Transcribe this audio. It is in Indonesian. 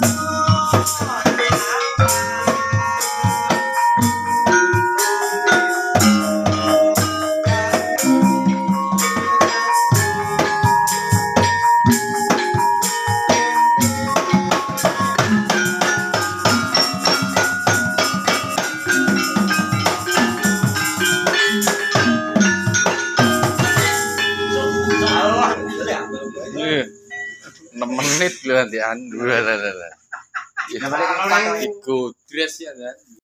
Thanks. Iya. 6 menit loh nanti anu. Lah lah lah. Ya, Iku dress ya kan.